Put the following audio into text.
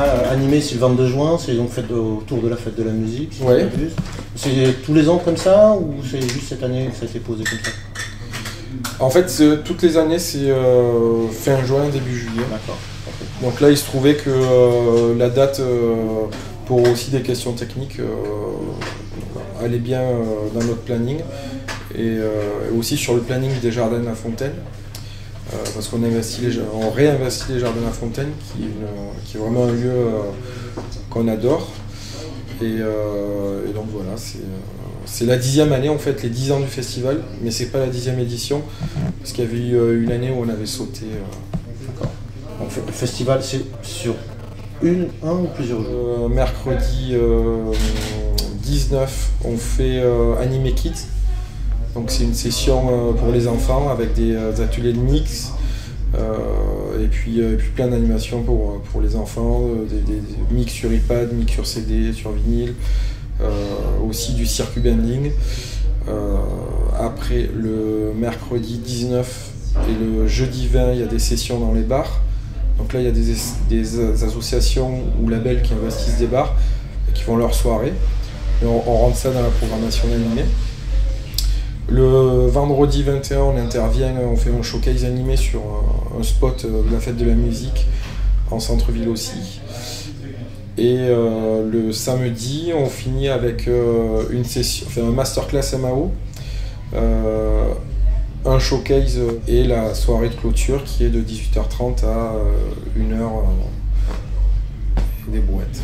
année, c'est le 22 juin, c'est donc fête de- autour de la fête de la musique. si Ouais. C'est tous les ans comme ça ou c'est juste cette année que ça a été posé comme ça En fait, toutes les années, c'est euh, fin juin, début juillet. D'accord. Donc là, il se trouvait que euh, la date, euh, pour aussi des questions techniques, euh, allait bien euh, dans notre planning. Et euh, et aussi sur le planning des Jardins de la Fontaine. Euh, parce qu'on on réinvestit les Jardins de la Fontaine, qui est, une- qui est vraiment un lieu euh, qu'on adore. Et, euh, et donc voilà, c'est la dixième année, en fait, les dix ans du festival, mais c'est pas la dixième édition, parce qu'il y avait eu une année où on avait sauté. Donc, le festival, c'est sur une, un ou plusieurs jours mercredi euh, 19, on fait Anime Kids. Donc c'est une session euh, pour les enfants avec des euh, ateliers de mix euh, et, puis, plein d'animations pour, les enfants, des, mix sur iPad, mix sur CD, sur vinyle, aussi du circuit bending. Après le mercredi 19 et le jeudi 20, il y a des sessions dans les bars. Donc là, il y a des, des associations ou labels qui investissent des bars et qui font leur soirée. Et on, on rentre ça dans la programmation animée. Le vendredi 21, on intervient, on fait un showcase animé sur un, spot euh, de la fête de la musique en centre-ville aussi. Et euh, le samedi, on finit avec euh, une session, enfin, un masterclass MAO, un showcase et la soirée de clôture qui est de 18h30 à 1h des brouettes.